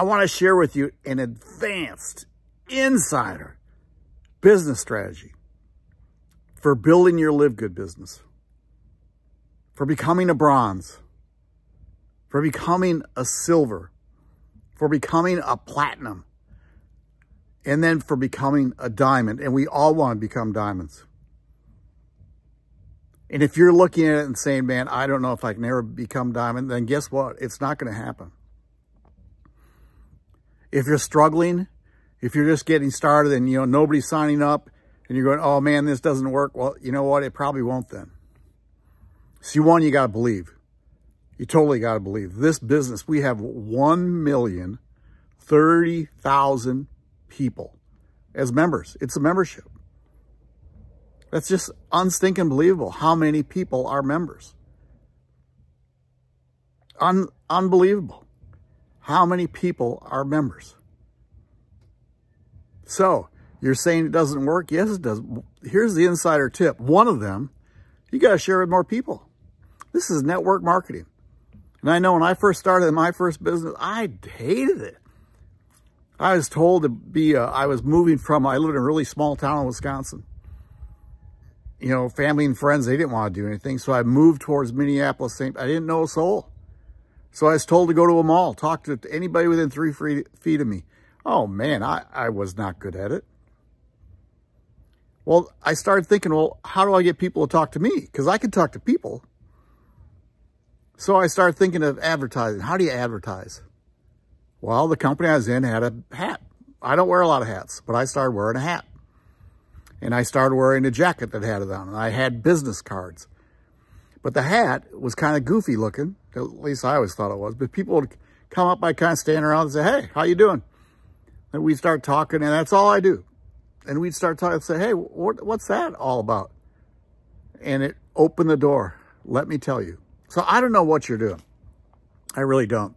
I want to share with you an advanced insider business strategy for building your LiveGood business, for becoming a bronze, for becoming a silver, for becoming a platinum, and then for becoming a diamond. And we all want to become diamonds. And if you're looking at it and saying, man, I don't know if I can ever become diamond, then guess what? It's not going to happen. If you're struggling, if you're just getting started and, you know, nobody's signing up and you're going, oh man, this doesn't work. Well, you know what? It probably won't then. See, one, you got to believe. You totally got to believe. This business, we have 1,030,000 people as members. It's a membership. That's just unstinking believable how many people are members. Un unbelievable how many people are members. So you're saying it doesn't work? Yes, it does. Here's the insider tip. One of them, you got to share with more people. This is network marketing. And I know when I first started my first business, I hated it. I was told to be, uh, I was moving from, I lived in a really small town in Wisconsin. You know, family and friends, they didn't want to do anything. So I moved towards Minneapolis. St. I didn't know a soul. So I was told to go to a mall, talk to anybody within three feet of me. Oh man, I, I was not good at it. Well, I started thinking, well, how do I get people to talk to me? Because I can talk to people. So I started thinking of advertising. How do you advertise? Well, the company I was in had a hat. I don't wear a lot of hats, but I started wearing a hat. And I started wearing a jacket that had it on. And I had business cards. But the hat was kind of goofy looking. At least I always thought it was. But people would come up, I'd kind of standing around and say, hey, how you doing? And we'd start talking, and that's all I do. And we'd start talking and say, hey, what, what's that all about? And it opened the door, let me tell you. So I don't know what you're doing. I really don't.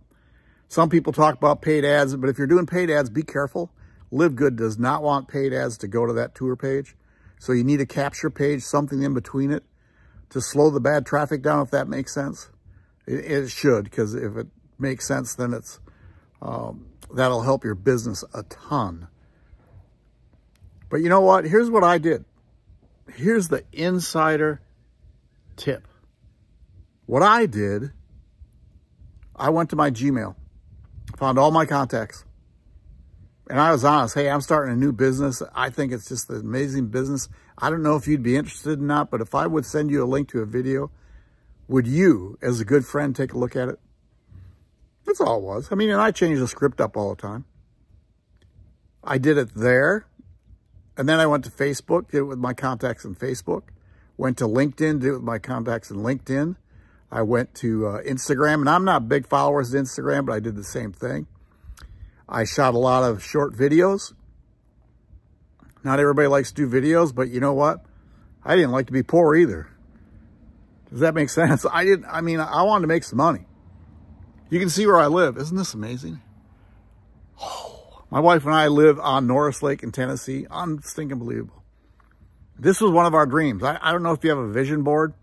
Some people talk about paid ads, but if you're doing paid ads, be careful. LiveGood does not want paid ads to go to that tour page. So you need a capture page, something in between it to slow the bad traffic down, if that makes sense. It, it should, because if it makes sense, then it's um, that'll help your business a ton. But you know what? Here's what I did. Here's the insider tip. What I did, I went to my Gmail, found all my contacts, and I was honest. Hey, I'm starting a new business. I think it's just an amazing business. I don't know if you'd be interested or not, but if I would send you a link to a video, would you, as a good friend, take a look at it? That's all it was. I mean, and I change the script up all the time. I did it there. And then I went to Facebook, did it with my contacts in Facebook. Went to LinkedIn, did it with my contacts in LinkedIn. I went to uh, Instagram, and I'm not big followers of Instagram, but I did the same thing. I shot a lot of short videos. Not everybody likes to do videos, but you know what? I didn't like to be poor either. Does that make sense? I didn't, I mean, I wanted to make some money. You can see where I live. Isn't this amazing? Oh, my wife and I live on Norris Lake in Tennessee. Unstinking believable. This was one of our dreams. I, I don't know if you have a vision board.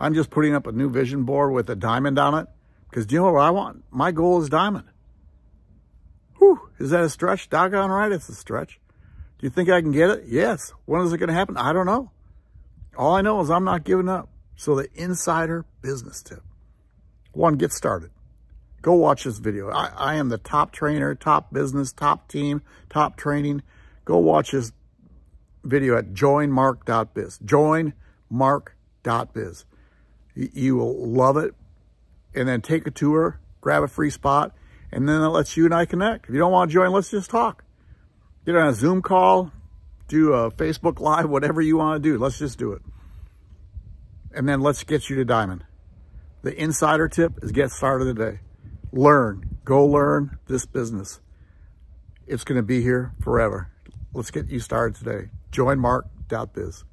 I'm just putting up a new vision board with a diamond on it. Because do you know what I want? My goal is diamond. Is that a stretch? Doggone right, it's a stretch. Do you think I can get it? Yes. When is it going to happen? I don't know. All I know is I'm not giving up. So the insider business tip. One, get started. Go watch this video. I, I am the top trainer, top business, top team, top training. Go watch this video at joinmark.biz. Joinmark.biz. You will love it. And then take a tour, grab a free spot, and then it lets you and I connect. If you don't want to join, let's just talk. Get on a Zoom call, do a Facebook Live, whatever you want to do. Let's just do it. And then let's get you to Diamond. The insider tip is get started today. Learn. Go learn this business. It's going to be here forever. Let's get you started today. Joinmark.biz.